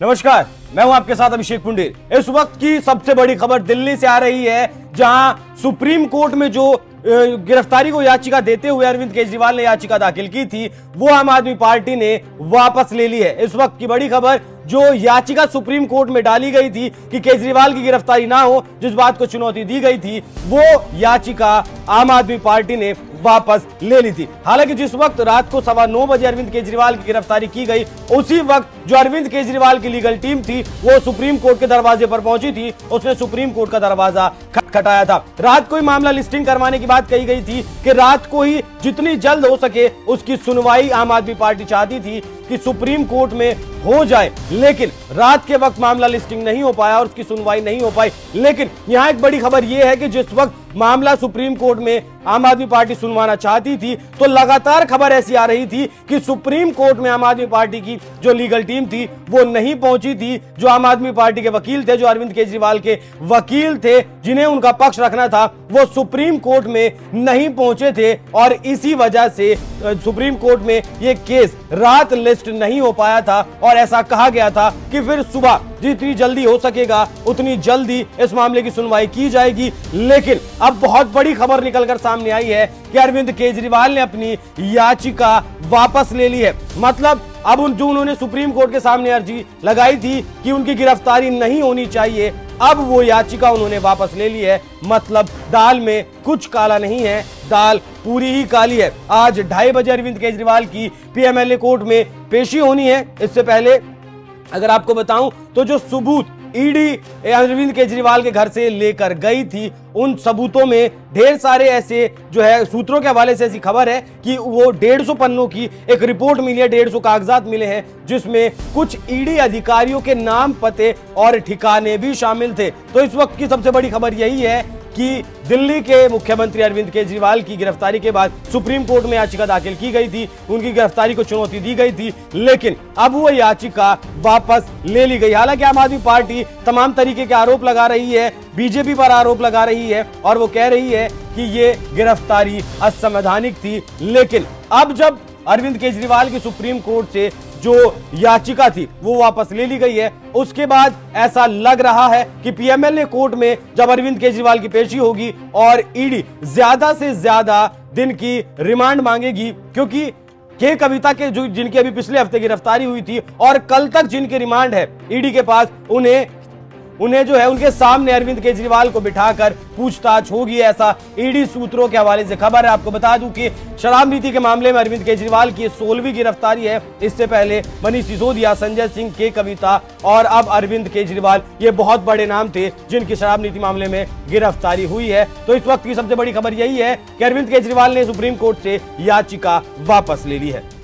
नमस्कार, मैं हूँ आपके साथ अभिषेक पुंडेर इस वक्त की सबसे बड़ी खबर दिल्ली से आ रही है। जहाँ सुप्रीम कोर्ट में जो गिरफ्तारी को याचिका देते हुए अरविंद केजरीवाल ने याचिका दाखिल की थी, वो आम आदमी पार्टी ने वापस ले ली है। इस वक्त की बड़ी खबर, जो याचिका सुप्रीम कोर्ट में डाली गई थी कि केजरीवाल की गिरफ्तारी ना हो, जिस बात को चुनौती दी गई थी, वो याचिका आम आदमी पार्टी ने वापस ले ली थी। हालाँकि जिस वक्त रात को सवा नौ बजे अरविंद केजरीवाल की गिरफ्तारी की गई, उसी वक्त जो अरविंद केजरीवाल की लीगल टीम थी, वो सुप्रीम कोर्ट के दरवाजे पर पहुँची थी, उसने सुप्रीम कोर्ट का दरवाज़ा खटखटाया था। रात को ही मामला लिस्टिंग करवाने की बात कही गई थी कि रात को ही जितनी जल्द हो सके उसकी सुनवाई आम आदमी पार्टी चाहती थी। कि सुप्रीम कोर्ट में हो जाए। लेकिन रात के वक्त मामला लिस्टिंग नहीं हो पाया और उसकी सुनवाई नहीं हो पाई। लेकिन यहाँ एक बड़ी खबर यह है कि जिस वक्त मामला सुप्रीम कोर्ट में आम आदमी पार्टी सुनवाना चाहती थी तो लगातार खबर ऐसी आ रही थी कि सुप्रीम कोर्ट में आम आदमी पार्टी की जो लीगल टीम थी, वो नहीं पहुँची थी। जो आम आदमी पार्टी के वकील थे, जो अरविंद केजरीवाल के वकील थे, जिन्हें उनका पक्ष रखना था, वो सुप्रीम कोर्ट में नहीं पहुँचे थे। और इसी वजह से सुप्रीम कोर्ट में ये केस रात लिस्ट नहीं हो पाया था और ऐसा कहा गया था कि फिर सुबह जितनी जल्दी हो सकेगा, उतनी जल्दी इस मामले की सुनवाई की जाएगी। लेकिन अब बहुत बड़ी खबर निकलकर सामने आई है कि अरविंद केजरीवाल ने अपनी याचिका वापस ले ली है। मतलब अब उन जो उन्होंने सुप्रीम कोर्ट के सामने अर्जी लगाई थी कि उनकी गिरफ्तारी नहीं होनी चाहिए, अब वो याचिका उन्होंने वापस ले ली है। मतलब दाल में कुछ काला नहीं है, दाल पूरी ही काली है। आज ढाई बजे अरविंद केजरीवाल की पीएमएलए कोर्ट में पेशी होनी है। इससे पहले अगर आपको बताऊँ तो जो सबूत ईडी अरविंद केजरीवाल के घर से लेकर गई थी, उन सबूतों में ढेर सारे ऐसे जो है, सूत्रों के हवाले से ऐसी खबर है कि वो डेढ़ सौ पन्नों की एक रिपोर्ट मिली है, डेढ़ सौ कागजात मिले हैं, जिसमें कुछ ईडी अधिकारियों के नाम, पते और ठिकाने भी शामिल थे। तो इस वक्त की सबसे बड़ी खबर यही है कि दिल्ली के मुख्यमंत्री अरविंद केजरीवाल की गिरफ्तारी के बाद सुप्रीम कोर्ट में याचिका दाखिल की गई थी, उनकी गिरफ्तारी को चुनौती दी गई थी, लेकिन अब वो याचिका वापस ले ली गई। हालाँकि आम आदमी पार्टी तमाम तरीके के आरोप लगा रही है, बीजेपी पर आरोप लगा रही है, और वो कह रही है कि ये गिरफ्तारी असंवैधानिक थी, लेकिन अब जब अरविंद केजरीवाल की सुप्रीम कोर्ट से जो याचिका थी, वो वापस ले ली गई है। उसके बाद ऐसा लग रहा है कि पीएमएलए कोर्ट में जब अरविंद केजरीवाल की पेशी होगी और ईडी ज़्यादा से ज़्यादा दिन की रिमांड मांगेगी, क्योंकि के कविता के जो जिनकी अभी पिछले हफ़्ते गिरफ्तारी हुई थी और कल तक जिनकी रिमांड है ईडी के पास, उन्हें उन्हें जो है उनके सामने अरविंद केजरीवाल को बिठाकर पूछताछ होगी ऐसा ईडी सूत्रों के हवाले से खबर है। आपको बता दूँ कि शराब नीति के मामले में अरविंद केजरीवाल की सोलहवीं गिरफ्तारी है। इससे पहले मनीष सिसोदिया, संजय सिंह, के कविता और अब अरविंद केजरीवाल, ये बहुत बड़े नाम थे जिनकी शराब नीति मामले में गिरफ्तारी हुई है। तो इस वक्त की सबसे बड़ी खबर यही है कि अरविंद केजरीवाल ने सुप्रीम कोर्ट से याचिका वापस ले ली है।